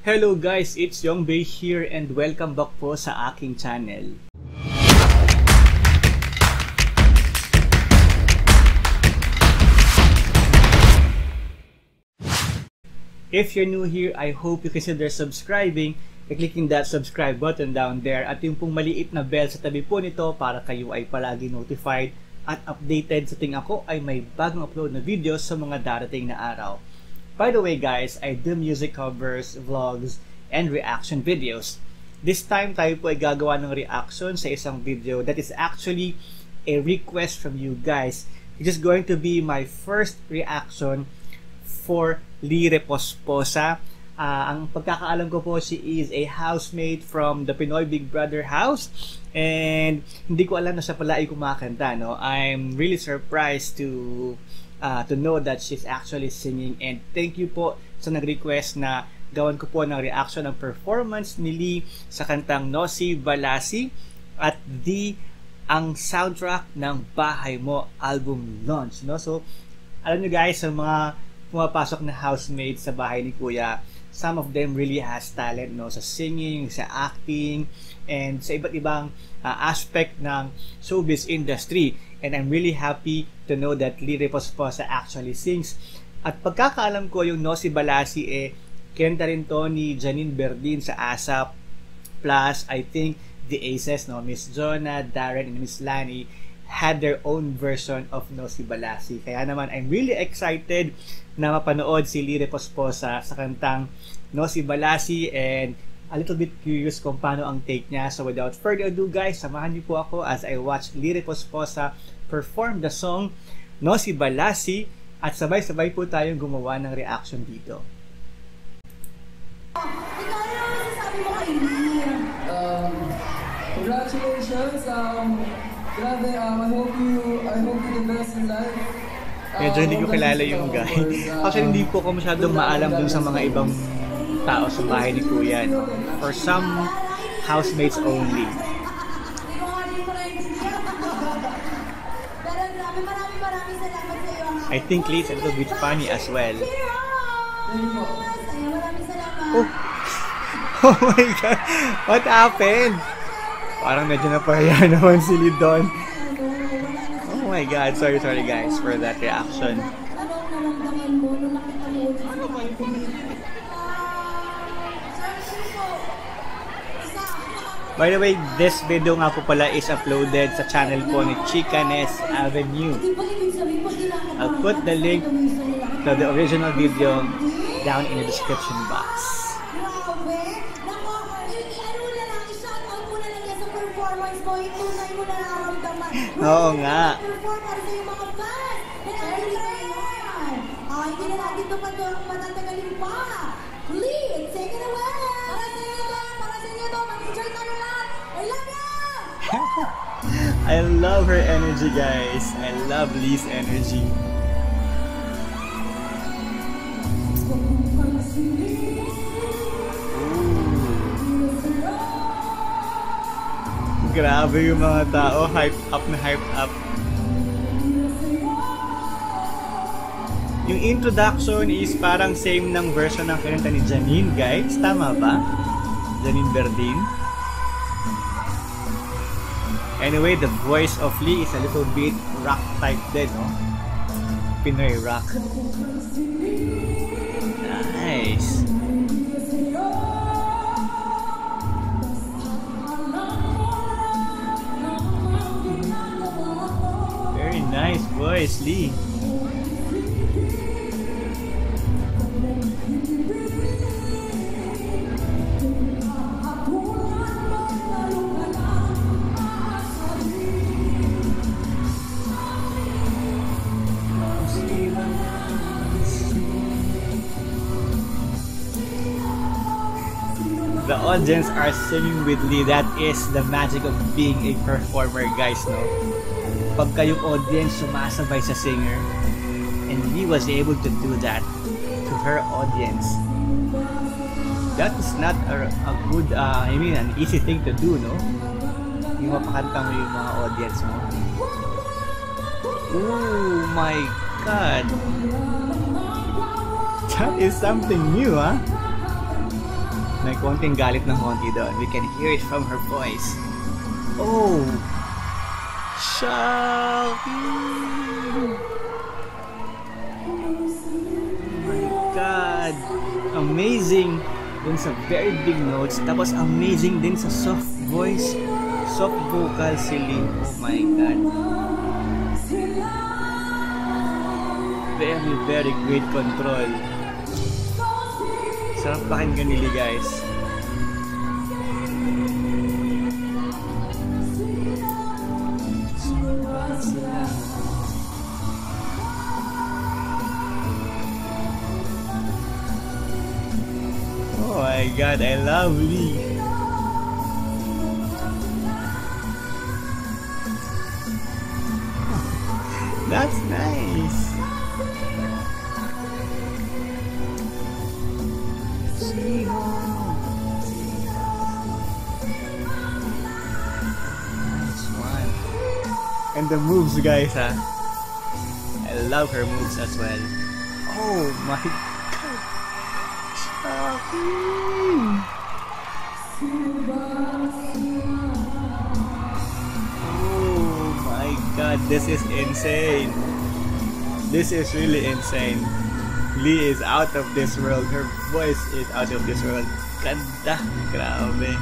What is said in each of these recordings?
Hello guys, it's Yongbei here and welcome back po sa aking channel. If you're new here, I hope you consider subscribing by clicking that subscribe button down there at yung pong maliit na bell sa tabi po nito para kayo ay palagi notified at updated sa ting ako ay may bagong upload na videos sa mga darating na araw. By the way guys, I do music covers, vlogs, and reaction videos. This time tayo po ay gagawa ng reaction sa isang video that is actually a request from you guys. It is going to be my first reaction for Lire Posposa. Uh, ang pagkakaalam ko po, she is a housemate from the Pinoy Big Brother house. And hindi ko alam na siya pala ay kumakanta. No? I'm really surprised to uh, to know that she's actually singing. And thank you po sa nag-request na gawan ko po ng reaction ng performance ni Lee sa kantang Nosi Balasi at the ang soundtrack ng Bahay Mo album launch. No? So, alam nyo guys, sa mga pumapasok na housemates sa bahay ni Kuya, some of them really has talent no sa singing, sa acting, and sa iba't ibang uh, aspect ng showbiz industry. And I'm really happy to know that Lire Posposa actually sings. At pagkakaalam ko yung Nosi Balasi eh, kenta rin to ni Janine Berdin sa ASAP. Plus, I think the Aces, no, Miss Jonah, Darren, and Miss Lani had their own version of No Si Balasi. Kaya naman, I'm really excited na mapanood si Lire Posposa sa kantang No Si Balasi and a little bit curious kung paano ang take niya. So without further ado guys, samahan niyo po ako as I watch Lire Posposa perform the song No Si Balasi at sabay-sabay po tayong gumawa ng reaction dito. Ikaw ano? Um, congratulations. Um, grabe, um, I hope you, I hope you the best in life. Um, Medyo hindi ko huwag kilala yung guy. um, Actually, hindi po ako masyadong maalam dun sa mga ibang tao sa bahay ni Kuya. No? For some housemates only. Ko ko. I think Lee is a little bit funny as well. Oh. Oh my God! What happened? Parang medyo napahiya naman si Lidon. Oh my God! Sorry, sorry guys for that reaction. Ko? By the way, this video nga po pala is uploaded sa channel po ni Chicanes Avenue. I'll put the link to the original video down in the description box. Mo na nararamdaman. Oo nga. Perform para sa mga fans. Ah, hindi na natin ito matatagalin pa. Lee, take it away! Para sa inyo to, para sa inyo to, mag-enjoy tayo lahat. I love you! I love her energy, guys. I love Lee's energy. Grabe yung mga tao, hype up na hype up. Yung introduction is parang same ng version ng kinanta ni Janine, guys. Tama ba? Janine Berdin. Anyway, the voice of Lee is a little bit rock type din, no? Pinoy rock. Nice. Lee. The audience are singing with Lee. That is the magic of being a performer, guys, no? Pag kayong audience sumasabay sa singer, and Lee was able to do that to her audience. That is not a, a good, uh, I mean, an easy thing to do, no? Yung mapakanta mo yung mga audience mo. Oh my God! That is something new, huh? May konting galit ng konti doon. We can hear it from her voice. Oh! Shaki! my God! Amazing! Dun sa very big notes. Tapos amazing din sa soft voice. Soft vocal si Lee. Oh my God. Very, very great control. Sarap pakinggan nila guys. God, I love Lee. That's nice. And the moves, guys, ha? I love her moves as well. Oh my. Oh my god, this is insane. This is really insane. Lee is out of this world. Her voice is out of this world. Ganda. Grabe.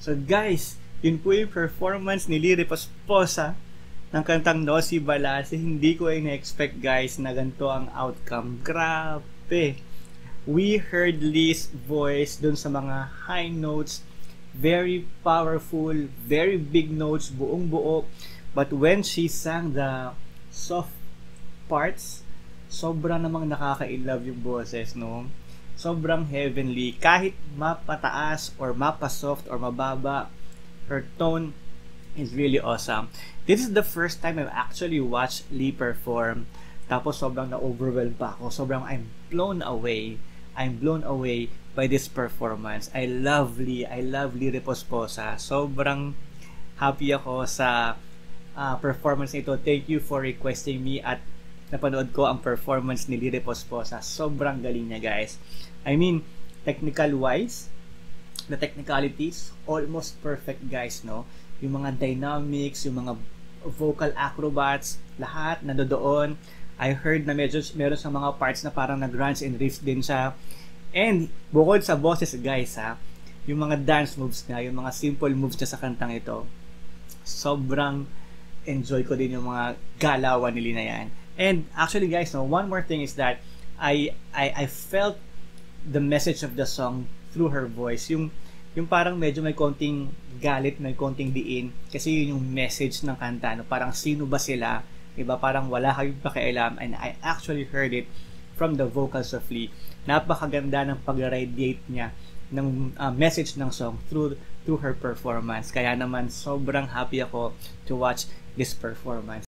So guys, yun po yung performance ni Liri Pasposa ng kantang Nosy Balasi. Hindi ko ay na-expect guys na ganito ang outcome. Grabe. We heard Lee's voice dun sa mga high notes. Very powerful, very big notes, buong buo. But when she sang the soft parts, sobrang namang nakaka-inlove yung boses, no? Sobrang heavenly. Kahit mapataas or mapasoft or mababa, her tone is really awesome. This is the first time I've actually watched Lee perform. Tapos sobrang na-overwhelmed pa ako. Sobrang I'm blown away. I'm blown away by this performance. I love Lee. I love Lee Reposposa. Sobrang happy ako sa uh, performance nito. Thank you for requesting me at napanood ko ang performance ni Lee Reposposa. Sobrang galing niya guys. I mean, technical wise, the technicalities, almost perfect guys, no? Yung mga dynamics, yung mga vocal acrobats, lahat nandoon. I heard na medyo meron sa mga parts na parang nag-runs and riffs din siya. And bukod sa boses guys ha, yung mga dance moves niya, yung mga simple moves niya sa kantang ito, sobrang enjoy ko din yung mga galawan nila na yan. And actually guys, no, one more thing is that I I I felt the message of the song through her voice. Yung yung parang medyo may konting galit, may konting diin kasi yun yung message ng kanta. No? Parang sino ba sila? Diba? Parang wala kayong pakialam and I actually heard it from the vocals of Lee. Napakaganda ng pag-radiate niya ng uh, message ng song through through her performance. Kaya naman sobrang happy ako to watch this performance.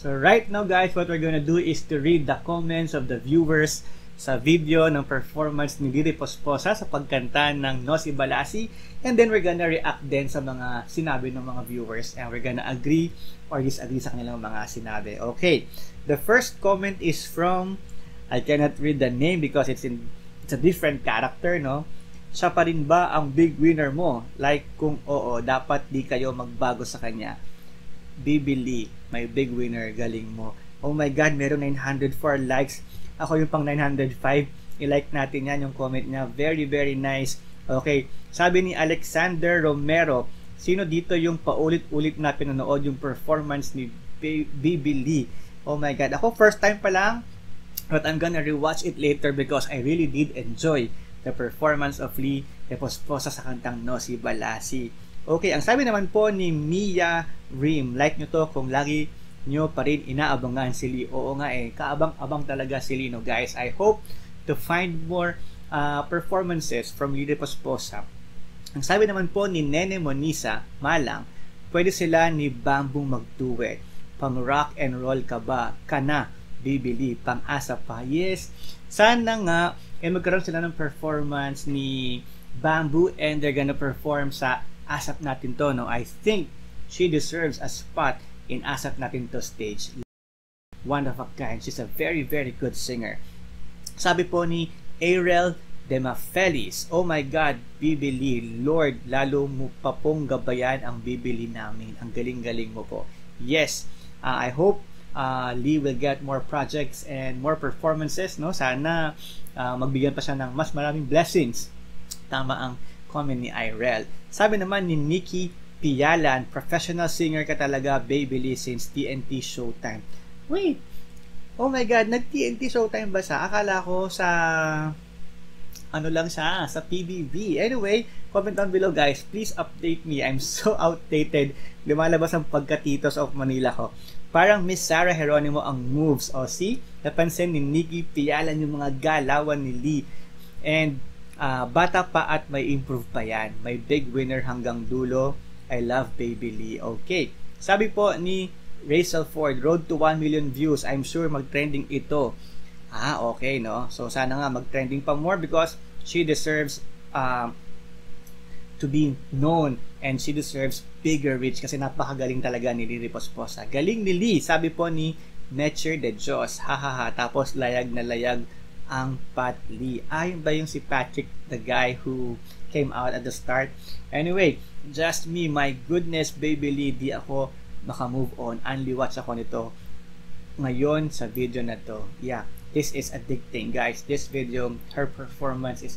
So right now guys, what we're gonna do is to read the comments of the viewers sa video ng performance ni Diri Posposa sa pagkanta ng Nosi Balasi and then we're gonna react din sa mga sinabi ng mga viewers and we're gonna agree or disagree sa kanilang mga sinabi. Okay, the first comment is from I cannot read the name because it's in it's a different character, no? Siya pa rin ba ang big winner mo? Like kung oo, dapat di kayo magbago sa kanya. Bibili, my big winner, galing mo. Oh my God, meron 904 likes ako yung pang 905. I-like natin yan yung comment niya. Very, very nice. Okay. Sabi ni Alexander Romero, sino dito yung paulit-ulit na pinanood yung performance ni Baby Lee? Oh my God. Ako first time pa lang, but I'm gonna rewatch it later because I really did enjoy the performance of Lee Reposposa sa kantang No Si Balasi. Okay, ang sabi naman po ni Mia Rim, like nyo to kung lagi nyo pa rin inaabangan si Lee. Oo nga eh, kaabang-abang talaga si Lee, no guys. I hope to find more uh, performances from Lee Posposa. Ang sabi naman po ni Nene Monisa, Malang, pwede sila ni Bamboo magduet. Pang rock and roll ka ba? Ka na, bibili. Pang asa pa. Yes, sana nga, eh magkaroon sila ng performance ni Bamboo and they're gonna perform sa ASAP natin to, no? I think she deserves a spot in ASAP natin to stage. One of a kind. She's a very, very good singer. Sabi po ni Ariel Demafelis, Oh my God, Bibili, Lord, lalo mo pa pong gabayan ang Bibili namin. Ang galing-galing mo po. Yes, uh, I hope uh, Lee will get more projects and more performances. No? Sana uh, magbigyan pa siya ng mas maraming blessings. Tama ang comment ni Irel. Sabi naman ni Nikki Pialan, professional singer ka talaga, Baby Lee, since TNT Showtime. Wait, oh my God, nag-TNT Showtime ba siya? Akala ko sa ano lang siya, sa PBB. Anyway, comment down below guys. Please update me. I'm so outdated. Lumalabas ang pagkatitos of Manila ko. Parang Miss Sarah Geronimo ang moves. O see, napansin ni Nikki Pialan yung mga galawan ni Lee. And uh, bata pa at may improve pa yan. May big winner hanggang dulo. I love Baby Lee. Okay. Sabi po ni Rachel Ford, road to 1 million views. I'm sure mag-trending ito. Ah, okay, no? So, sana nga mag-trending pa more because she deserves um, to be known and she deserves bigger reach kasi napakagaling talaga ni Lily Posposa. Galing ni Lee, sabi po ni Nature de Diyos. Hahaha. Tapos layag na layag ang Pat Lee. Ah, yun ba yung si Patrick, the guy who came out at the start? Anyway, just me, my goodness, baby Lee, di ako maka-move on. Only watch ako nito ngayon sa video na to. Yeah, this is addicting, guys. This video, her performance is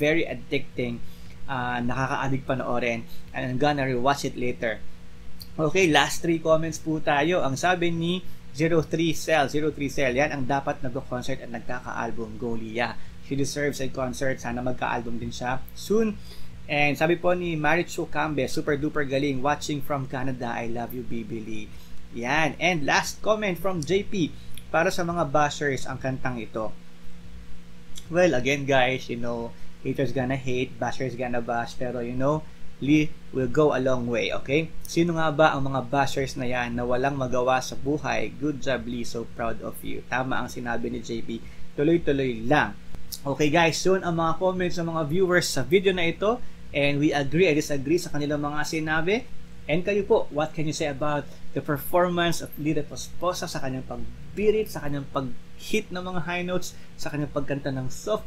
very addicting uh, nakaka-addict panoorin and I'm gonna rewatch it later. Okay, last three comments po tayo. Ang sabi ni 03 Cell, 03 Cell, yan ang dapat nag-concert at nagkaka-album, Golia. She deserves a concert. Sana magka-album din siya soon. And sabi po ni Marichu Cambe, super duper galing. Watching from Canada, I love you, Bibili. Yan. And last comment from JP. Para sa mga bashers, ang kantang ito. Well, again guys, you know, haters gonna hate, bashers gonna bash, pero you know, Lee will go a long way, okay? Sino nga ba ang mga bashers na yan na walang magawa sa buhay? Good job, Lee. So proud of you. Tama ang sinabi ni JP. Tuloy-tuloy lang. Okay guys, soon ang mga comments ng mga viewers sa video na ito and we agree, I disagree sa kanilang mga sinabi. And kayo po, what can you say about the performance of Lida Posposa sa kanyang pagbirit, sa kanyang pag-hit ng mga high notes, sa kanyang pagkanta ng soft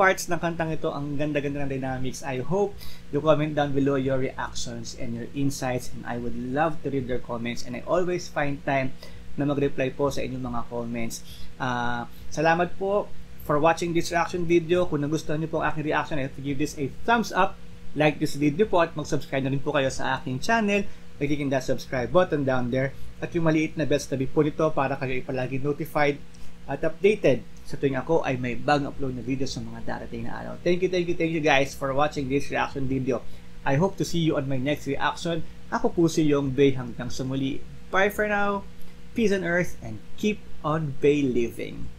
parts ng kantang ito, ang ganda-ganda ng dynamics. I hope you comment down below your reactions and your insights and I would love to read your comments and I always find time na mag-reply po sa inyong mga comments. Uh, salamat po for watching this reaction video. Kung nagustuhan niyo po ang aking reaction, I have to give this a thumbs up. Like this video po at mag-subscribe na rin po kayo sa aking channel. Clicking that subscribe button down there at yung maliit na bell tabi po nito para kayo ipalagi notified at updated sa tuwing ako ay may bagong upload na video sa mga darating na araw. Thank you, thank you, thank you guys for watching this reaction video. I hope to see you on my next reaction. Ako po si Yong Bay hanggang sa muli. Bye for now. Peace on earth and keep on Bay living.